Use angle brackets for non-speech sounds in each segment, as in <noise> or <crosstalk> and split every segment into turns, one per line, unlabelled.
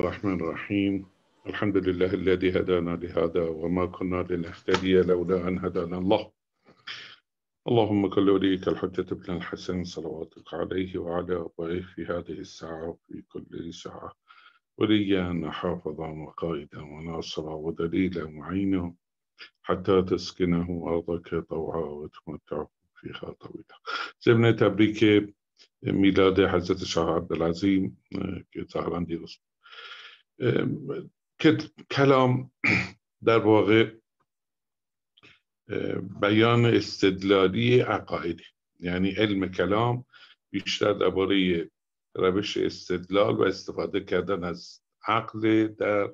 الرحمن الرحيم. الحمد لله الذي هدانا لهذا وما كنا لنهتدي لولا أن هدانا الله. اللهم كل وليك الحجة ابن الحسن صلواتك عليه وعلى أبويه في هذه الساعة وفي كل ساعة. وليا حافظا وقائدا وناصرا ودليلا معينا حتى تسكنه أرضك طوعا وتمتعه فيها طويلا ضمن تبریک میلاد حضرت شاه عبدالعظیم که ظاهرا دیروز که کلام در واقع بیان استدلالی عقایدی یعنی علم کلام بیشتر درباره روش استدلال و استفاده کردن از عقل در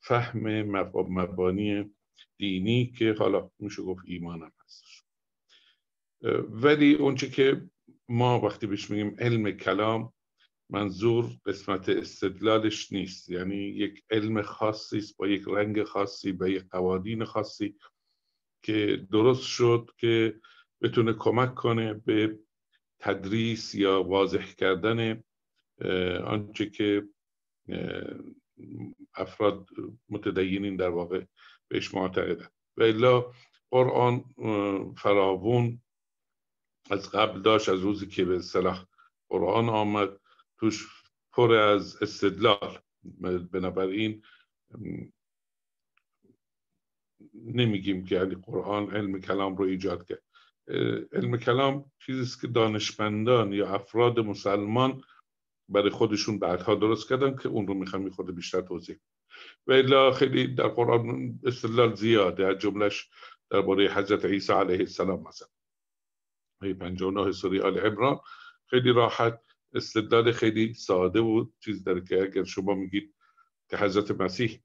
فهم مبانی دینی که حالا میشه گفت ایمان هم هستش. ولی اونچه که ما وقتی بهش میگیم علم کلام منظور قسمت استدلالش نیست. یعنی یک علم خاصی است با یک رنگ خاصی با یک قوانین خاصی که درست شد که بتونه کمک کنه به تدریس یا واضح کردن آنچه که افراد متدینین در واقع بهش معتقدن و الا قرآن فراوون از قبل داشت از روزی که به صلاح قرآن آمد. توش پر از استدلال. بنابراین نمیگیم که یعنی قرآن علم کلام رو ایجاد کرد. علم کلام چیزیست که دانشمندان یا افراد مسلمان برای خودشون بعدها درست کردن که اون رو می‌خوام خود بیشتر توضیح و الا خیلی در قرآن استدلال زیاده. از جملش درباره حضرت عیسی علیه السلام مثلا. ای 59 سوره آل عمران خیلی راحت استدلال خیلی ساده بود. چیز داره که اگر شما میگید که حضرت مسیح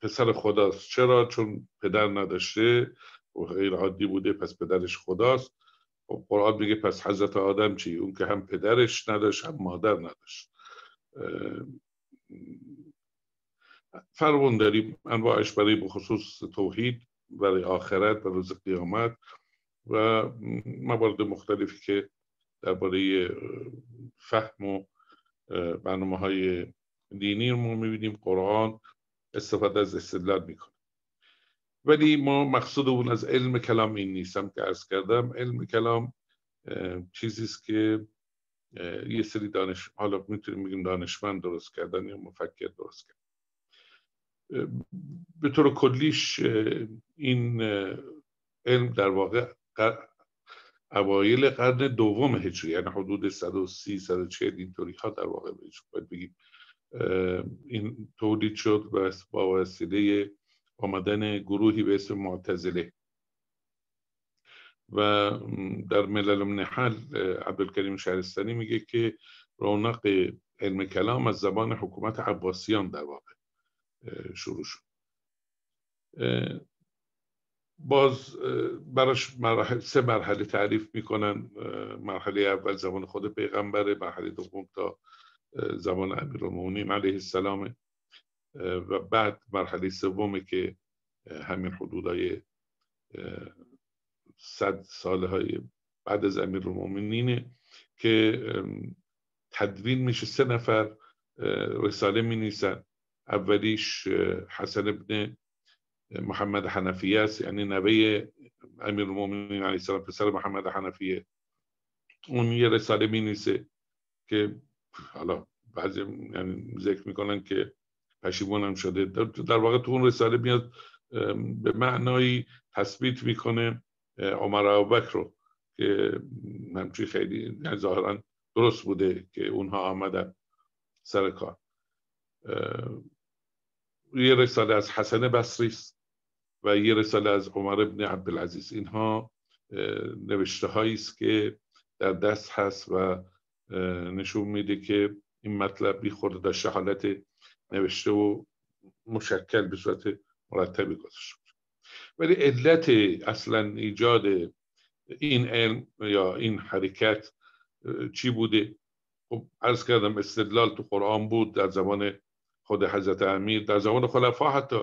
پسر خداست. چرا؟ چون پدر نداشته. و غیر عادی بوده پس پدرش خداست. خب قرآن میگه پس حضرت آدم چی؟ اون که هم پدرش نداشت هم مادر نداشت. فرمون داریم انواعش برای بخصوص توحید برای آخرت و روز قیامت و موارد مختلفی که درباره فهم و برنامه های دینی ما می‌بینیم. قرآن استفاده از استدلال می‌کنه. ولی ما مقصود اون از علم کلام این نیستم که ارز کردم. علم کلام چیزی است که یه سری دانش حالا می‌تونیم بگیم دانشمند درست کردن یا مفکر درست کردن. به طور کلیش این علم در واقع اوایل قرن دوم هجری یعنی حدود 130 140 اینطوری ها در واقع باید بگیم این تولید شد و با وسیله آمدن گروهی به اسم معتزله. و در ملل النحل عبدالکریم شهرستانی میگه که رونق علم کلام از زبان حکومت عباسیان در واقع شروع شد. باز براش مرحله سه مرحله تعریف می‌کنن مرحله اول زمان خود پیغمبره مرحله دوم تا زمان امیرالمومنین علیه السلام و بعد مرحله سومه که همین حدودای صد ساله های بعد از امیرالمومنینه که تدوین میشه سه نفر رساله می نیسن اولیش حسن ابن محمد حنفیه است. یعنی نوه امیر المومنین علیه السلام پسر محمد حنفیه. اون یه رساله می نیسه که حالا بعضی یعنی ذکر می‌کنن که پشیمون هم شده. در واقع تو اون رساله میاد به معنایی تثبیت می‌کنه عمر ابوبکر رو که همچی خیلی ظاهرا درست بوده که اونها آمدن سر کار. یه رساله از حسن بصری است. و یه رساله از عمر ابن عبدالعزیز. اینها نوشته هایی است که در دست هست و نشون میده که این مطلب بی خود داشته حالت نوشته و مشکل به صورت مرتبی گذاشته ولی علت اصلا ایجاد این علم یا این حرکت چی بوده؟ خب عرض کردم استدلال تو قرآن بود در زمان خود حضرت امیر در زمان خلفا حتی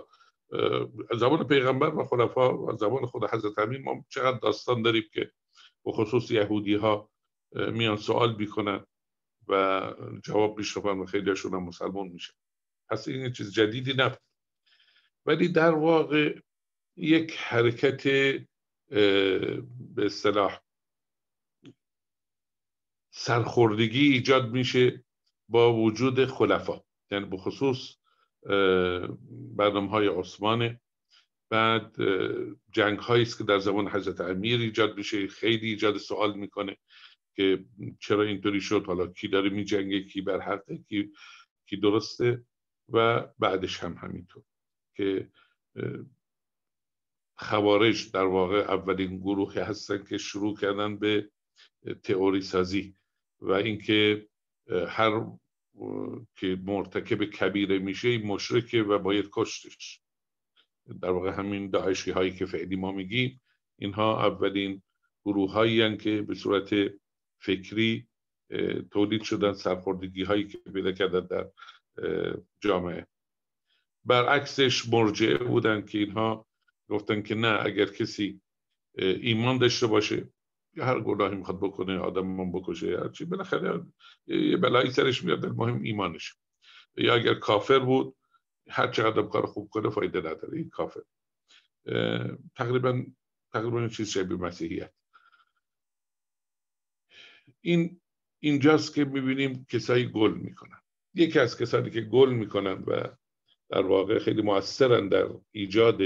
زمان پیغمبر و خلفا و زمان خود حضرت امیر ما چقدر داستان داریم که به خصوص یهودی ها میان سوال بیکنن و جواب میشنفن و خیلی هم مسلمان میشه پس این چیز جدیدی نبود. ولی در واقع یک حرکت به اصطلاح سرخوردگی ایجاد میشه با وجود خلفا. یعنی به خصوص برنامه های عثمانه. بعد جنگ هایی است که در زمان حضرت امیر ایجاد میشه. خیلی ایجاد سوال می‌کنه که چرا اینطوری شد؟ حالا کی داره میجنگه؟ کی بر حقه کی کی درسته؟ و بعدش هم همینطور که خوارج در واقع اولین گروهی هستن که شروع کردن به تئوری سازی و اینکه هر که مرتکب کبیره میشه مشرکه و باید کشتش. در واقع همین داعشی هایی که فعلی ما میگیم اینها اولین گروه هایی که به صورت فکری تولید شدن سرخوردگی هایی که پیدا کردن در جامعه. برعکسش مرجعه بودن که اینها گفتن که نه اگر کسی ایمان داشته باشه هر گناهی می‌خواد بکنه آدم من بکشه. هرچی بالاخره یه بلایی سرش میاد مهم ایمانش. یا اگر کافر بود هر چقدر کار خوب کنه فایده نداره. این کافر. تقریبا تقریبا چیز شبیه مسیحیت. این اینجاست که می‌بینیم کسایی گل می‌کنن. یکی از کسانی که گل می‌کنن و در واقع خیلی موثرن در ایجاد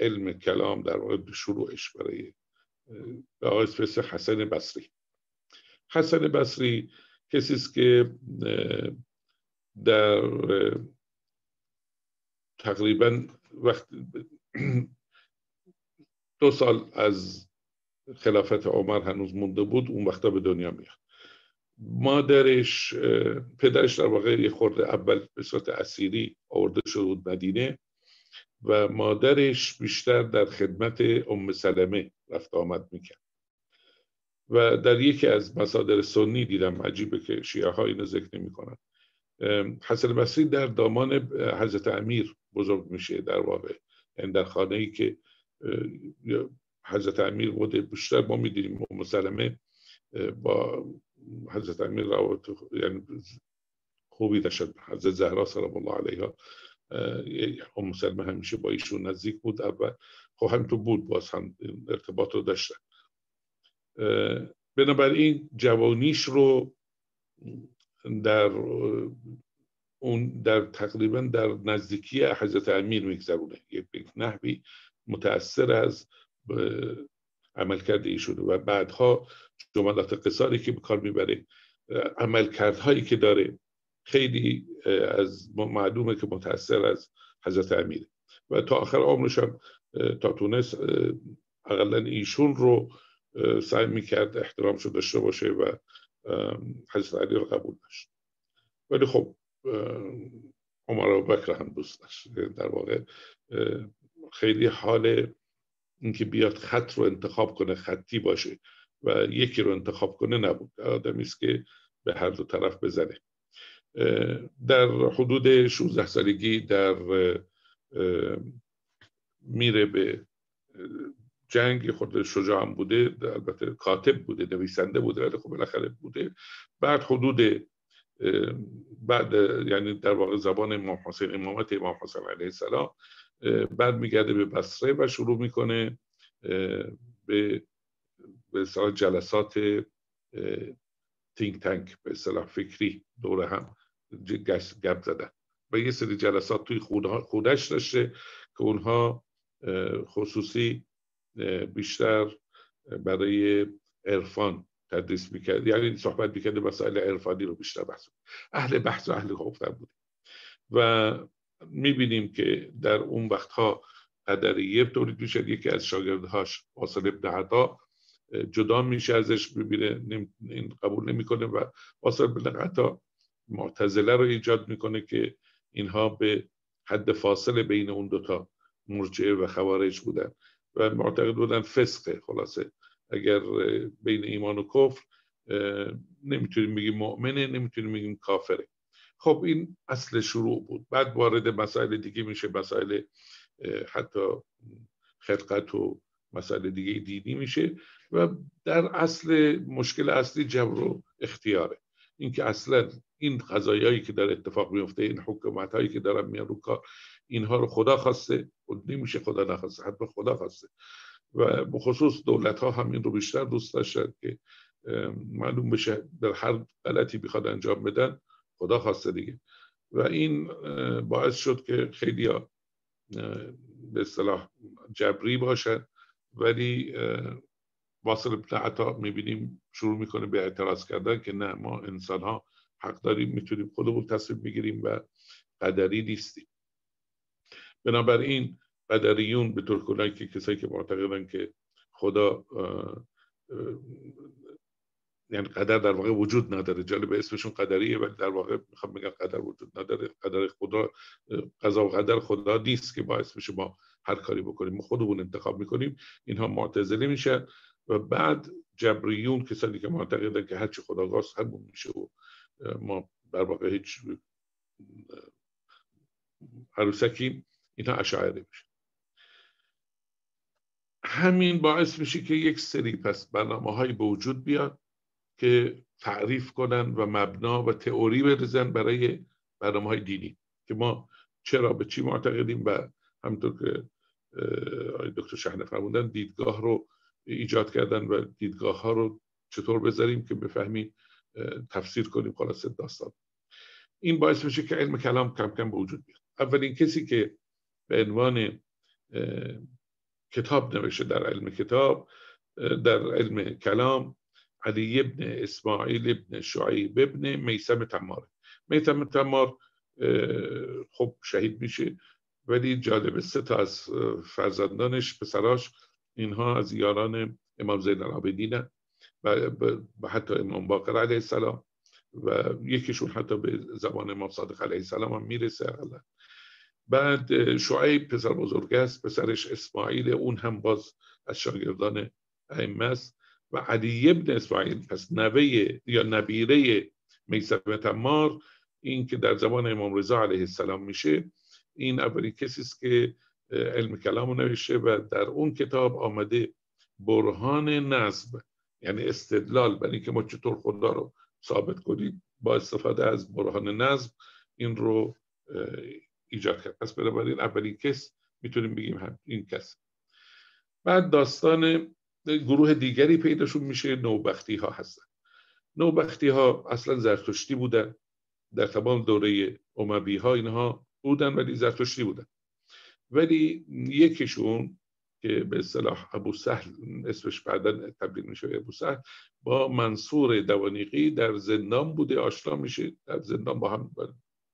علم کلام در واقع شروعش برای آقای اسپیس حسن بصری. حسن بصری کسی است که در تقریبا وقت <clears throat> دو سال از خلافت عمر هنوز مونده بود اون وقتا به دنیا میاد. مادرش پدرش در واقع یه خورده اول به صورت اسیری آورده شده بود مدینه و مادرش بیشتر در خدمت ام سلمه رفت آمد می‌کرد. و در یکی از مصادر سنی دیدم عجیبه که شیعه ها اینو ذکر نمی کنن حسن بصری در دامان حضرت امیر بزرگ میشه در واقع. یعنی در خانه ای که حضرت امیر بوده. بیشتر ما می‌دونیم ام سلمه با حضرت امیر روابط یعنی خوبی داشت. حضرت زهرا سلام الله علیها ام سلمه همیشه با ایشون نزدیک بود. اول خب همینطور بود باز هم ارتباط رو داشتن. بنابراین جوانیش رو در اون در تقریبا در نزدیکی حضرت امیر میگذرونه. یک نحوی متأثر از عملکرد ایشون و بعدها جملات قصاری که به کار می‌بره عملکردهایی که داره خیلی از معلومه که متأثر از حضرت امیر. و تا آخر عمرش هم تا تونست اقلا ایشون رو سعی می‌کرد احترامشو داشته باشه و حضرت علی رو قبول داشت. ولی خب عمر و بکر هم دوست داشت. در واقع خیلی حال اینکه بیاد خط رو انتخاب کنه خطی باشه و یکی رو انتخاب کنه نبود. آدمی است که به هر دو طرف بزنه. در حدود 16 سالگی در میره به جنگ خود شجاع هم بوده البته کاتب بوده نویسنده بوده ولی خب بالاخره بوده. بعد حدود بعد یعنی در واقع زبان امام حسین امامت امام حسین علیه السلام بعد میگرده به بصره و شروع می‌کنه به به جلسات تینک تنک به اصطلاح فکری دور هم گپ زدن. و یه سری جلسات توی خودش داشته که اونها خصوصی بیشتر برای عرفان تدریس می‌کرد. یعنی صحبت می‌کرد مسائل عرفانی رو بیشتر بحث اهل بحث و اهل گفتن بود. و می‌بینیم که در اون وقتها قدریه تولید میشه. یکی از شاگردهاش واصل ابن عطا جدا میشه ازش ببینه این قبول نمی‌کنه و واصل ابن عطا معتزله رو ایجاد می‌کنه که اینها به حد فاصله بین اون دوتا مرجعه و خوارج بودن و معتقد بودن فسقه خلاصه. اگر بین ایمان و کفر نمی‌تونیم بگیم مؤمنه نمی‌تونیم بگیم کافره. خب این اصل شروع بود. بعد وارد مسائل دیگه میشه مسائل حتی خلقت و مسائل دیگه دینی میشه و در اصل مشکل اصلی جبر و اختیاره. اینکه اصلا این قضایایی که در اتفاق میفته این حکومت هایی که دارن میان رو کار اینها رو خدا خواسته نمیشه خدا نخواسته حتما خدا خواسته. و بخصوص دولت ها همین رو بیشتر دوست داشتن که معلوم بشه در هر غلطی بخواد انجام بدن خدا خواسته دیگه. و این باعث شد که خیلی به اصطلاح جبری باشن. ولی واصل ابن عطا می‌بینیم شروع می‌کنه به اعتراض کردن که نه ما انسان ها حق داریم می‌تونیم خودمون تصمیم بگیریم و قدری نیستیم. بنابراین قدریون به طور کلی که کسایی که معتقدن که خدا یعنی قدر در واقع وجود نداره. جالب اسمشون قدریه ولی در واقع می‌خوام بگم قدر وجود نداره. قدر خدا قضا و قدر خدا نیست که باعث بشه ما هر کاری بکنیم. ما خودمون انتخاب می‌کنیم. اینها معتزله میشن و بعد جبریون کسانی که معتقدن که هرچی خدا خواست همون میشه و ما در واقع هیچ عروسکیم اینها اشاعره میشه. همین باعث میشه که یک سری پس برنامه های به وجود بیاد که تعریف کنن و مبنا و تئوری بریزن برای برنامه های دینی که ما چرا به چی معتقدیم و همطور که دکتر شهنه فرمودن دیدگاه رو ایجاد کردن و دیدگاه ها رو چطور بذاریم که بفهمیم تفسیر کنیم خلاصه داستان. این باعث میشه که علم کلام کم کم به وجود بیاد. اولین کسی که به عنوان کتاب نوشته در علم کتاب در علم کلام علی ابن اسماعیل ابن شعیب ابن میسم تمار. میسم تمار خب شهید میشه ولی جالب سه تا از فرزندانش پسراش اینها از یاران امام زین العابدین و حتی امام باقر علیه السلام و یکیشون حتی به زبان امام صادق علیه السلام هم می‌رسه بعد شعیب پسر بزرگ است پسرش اسماعیل اون هم باز از شاگردان ائمه است. و علی ابن اسماعیل پس نوه یا نبیره میسم تمار این که در زمان امام رضا علیه السلام میشه این اولین کسی است که علم کلام نوشته و در اون کتاب آمده برهان نظم یعنی استدلال برای اینکه ما چطور خدا رو ثابت کنیم با استفاده از برهان نظم این رو ایجاد کرد. پس بنابراین اولین کس می‌تونیم بگیم هم این کس. بعد داستان گروه دیگری پیداشون میشه نوبختی ها هستن. نوبختی ها اصلا زرتشتی بودن. در تمام دوره اموی ها اینها بودن ولی زرتشتی بودن. ولی یکیشون که به اصطلاح ابو سهل اسمش بعدا تبدیل میشه ابو سهل با منصور دوانیقی در زندان بوده آشنا میشه. در زندان با هم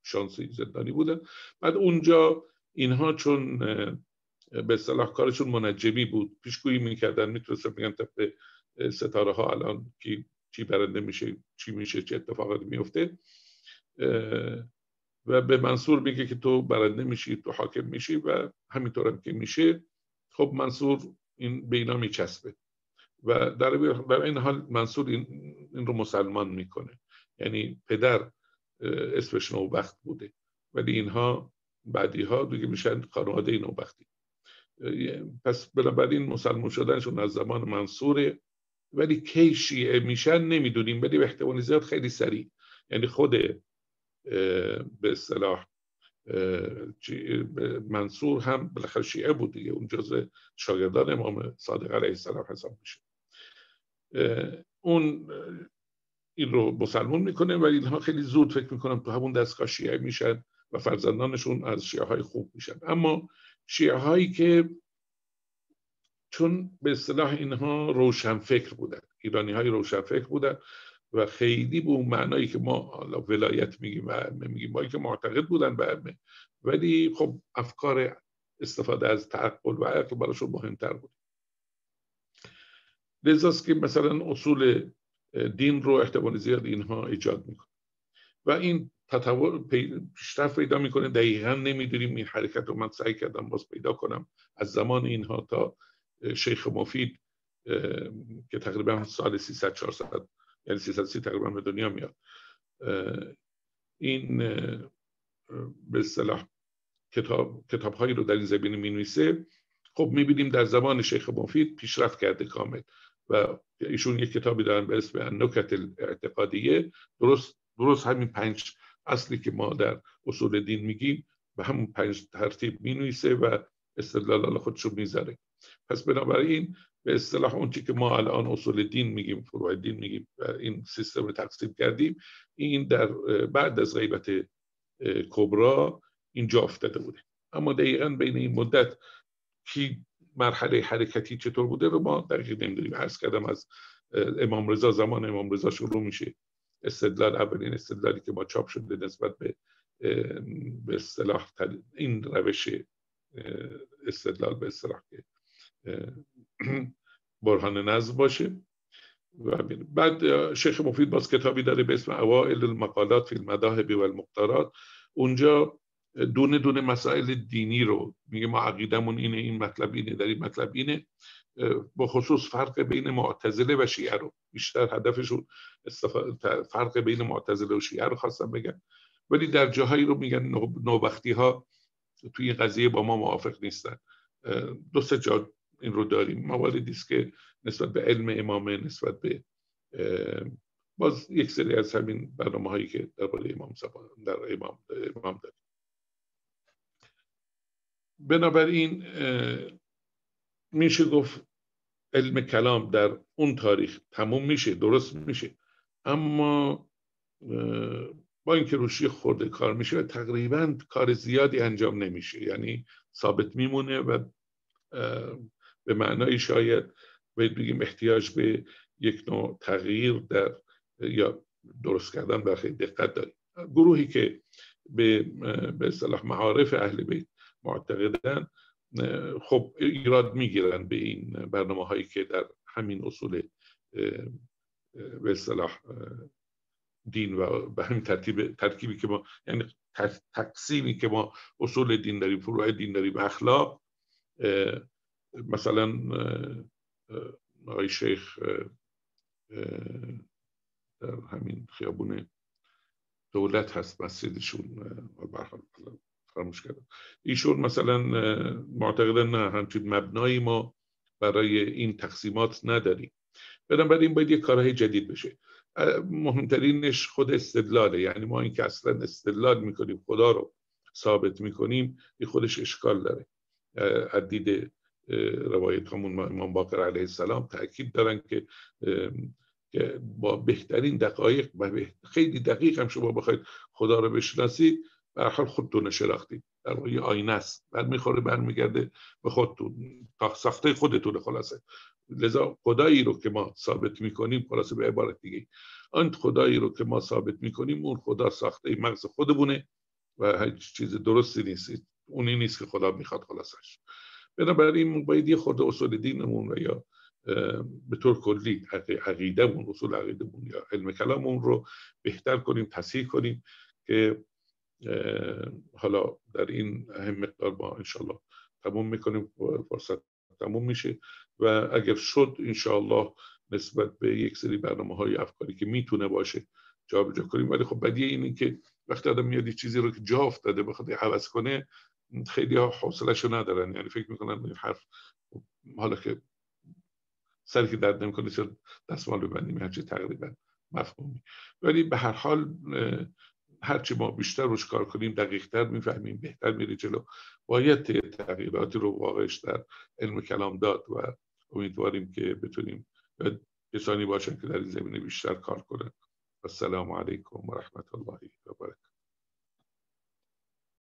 شانسی زندانی بودن بعد اونجا اینها چون به اصطلاح کارشون منجمی بود پیشگویی می‌کردن می‌تونستن بگن طبق ستاره ها الان کی چی برنده میشه چی میشه چه اتفاقاتی میفته و به منصور میگه که تو برنده میشی تو حاکم میشی و همینطور هم که میشه. خب منصور این به اینا میچسبه و در, در این حال منصور این, این رو مسلمان می‌کنه. یعنی پدر اسمش نوبخت بوده. ولی اینها بعدی ها دیگه میشن خانواده نوبختی. پس بنابراین مسلمان شدنشون از زمان منصوره. ولی کی شیعه میشن نمی‌دونیم ولی احتمال زیاد خیلی سریع. یعنی خود به اصطلاح منصور هم بالاخره شیعه بود دیگه. اون جزء شاگردان امام صادق علیه السلام حساب میشه اون این رو مسلمون می‌کنه ولی اینها خیلی زود فکر می‌کنم تو همون دستگاه شیعه میشن و فرزندانشون از شیعه های خوب میشن. اما شیعه هایی که چون به اصطلاح اینها روشنفکر بودن ایرانی های روشنفکر بودن و خیلی به اون معنایی که ما حالا ولایت میگیم و میگیم با که معتقد بودن به ولی خب افکار استفاده از تعقل و عقل براشون مهمتر بود. لذاست که مثلا اصول دین رو احتمال زیاد اینها ایجاد می‌کنه. و این تطور پیشرفت پیدا می‌کنه. دقیقا نمی‌دونیم این حرکت رو من سعی کردم باز پیدا کنم از زمان اینها تا شیخ مفید که تقریبا سال 300 400 یعنی 330 تقریبا به دنیا میاد. این به اصطلاح کتاب کتاب هایی رو در این زمینه می نویسه خب می‌بینیم در زمان شیخ مفید پیشرفت کرده کامل. و ایشون یک کتابی دارن به اسم نکت اعتقادیه درست درست همین پنج اصلی که ما در اصول دین میگیم به همون پنج ترتیب می و استدلال خودش رو می‌ذاره. پس بنابراین به اصطلاح اون که ما الان اصول دین میگیم فروع دین میگیم و این سیستم رو تقسیم کردیم این در بعد از غیبت کبرا اینجا افتاده بوده. اما دقیقا بین این مدت کی مرحله حرکتی چطور بوده رو ما دقیق نمی‌دونیم. عرض کردم از امام رضا زمان امام رضا شروع میشه. استدلال اولین استدلالی که ما چاپ شده نسبت به به اصطلاح این روش استدلال به اصطلاح که <clears throat> برهان نظم باشه. بعد شیخ مفید باز کتابی داره به اسم اوائل المقالات فی المذاهب و المختارات اونجا دونه دونه مسائل دینی رو. میگه ما عقیدمون اینه این مطلب اینه در این مطلب اینه. با خصوص فرق بین معتزله و شیعه رو. بیشتر هدفشون فرق بین معتزله و شیعه رو خواستم بگن ولی در جاهایی رو میگن نوبختی ها توی این قضیه با ما موافق نیستن. دو سه جا این رو داریم. مواردی است که نسبت به علم امامه نسبت به باز یک سری از همین برنامه هایی که درباره امام در امام, امام داریم. بنابراین میشه گفت علم کلام در اون تاریخ تموم میشه درست میشه. اما با اینکه روشی خورده کار میشه و تقریبا کار زیادی انجام نمیشه. یعنی ثابت میمونه و به معنای شاید باید بگیم احتیاج به یک نوع تغییر در یا درست کردن در خیلی دقت داریم. گروهی که به به اصطلاح معارف اهل بیت معتقدن خب ایراد می‌گیرن به این برنامه هایی که در همین اصول به اصطلاح دین و به همین ترتیب ترکیبی که ما یعنی تقسیمی که ما اصول دین داریم فروع دین داریم اخلاق مثلا آقای شیخ در همین خیابون دولت هست مسجدشون فراموش کردم. ایشون مثلا معتقدن نه همچین مبنایی ما برای این تقسیمات نداریم. بنابراین باید یک کارهای جدید بشه. مهمترینش خود استدلاله. یعنی ما این که اصلا استدلال می‌کنیم خدا رو ثابت می‌کنیم این خودش اشکال داره. عدید روایت همون امام باقر علیه السلام تاکید دارن که که با بهترین دقایق و خیلی دقیق هم شما بخواید خدا رو بشناسید به حال خودتون شناختید در واقع یه آینه است. برمیخوره برمیگرده به خودتون. ساخته خودتون خلاصه. لذا خدایی رو که ما ثابت می‌کنیم خلاصه به عبارت دیگه آن خدایی رو که ما ثابت می‌کنیم اون خدا ساخته مغز خودمونه و هیچ چیز درستی نیست. اونی نیست که خدا می‌خواد خلاصش. بنابراین باید یه خود اصول دینمون و یا به طور کلی عقیدهمون اصول عقیدمون یا علم کلاممون رو بهتر کنیم تصحیح کنیم که حالا در این هم مقدار ما انشالله تموم می‌کنیم فرصت تموم میشه و اگر شد انشالله نسبت به یک سری برنامه های افکاری که می‌تونه باشه جابجا کنیم. ولی خب بدیه این که وقتی آدم میاد چیزی رو که جا افتاده بخواد عوض کنه خیلی ها حوصله‌شو ندارن. یعنی فکر می‌کنن این حرف حالا که سری که درد نمی‌کنه چرا دستمال ببندیم؟ هرچی تقریبا مفهومی. ولی به هر حال هرچی ما بیشتر روش کار کنیم دقیقتر می‌فهمیم بهتر میره جلو. باید تغییراتی رو واقعش در علم کلام داد و امیدواریم که بتونیم کسانی باشن که در این زمینه بیشتر کار کنن. السلام علیکم و رحمت الله و برکاته.